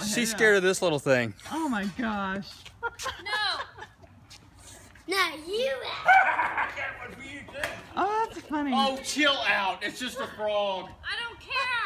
Oh, she's scared of this little thing. Oh my gosh. No. No, you. Oh, that's funny. Oh, chill out. It's just a frog. I don't care.